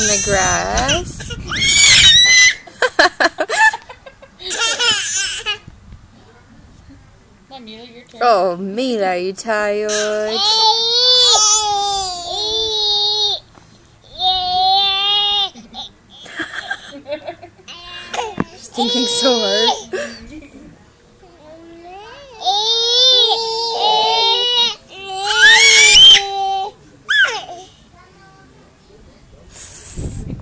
the grass. Mila, oh, Mila, are you tired? Stinking so hard. Oh.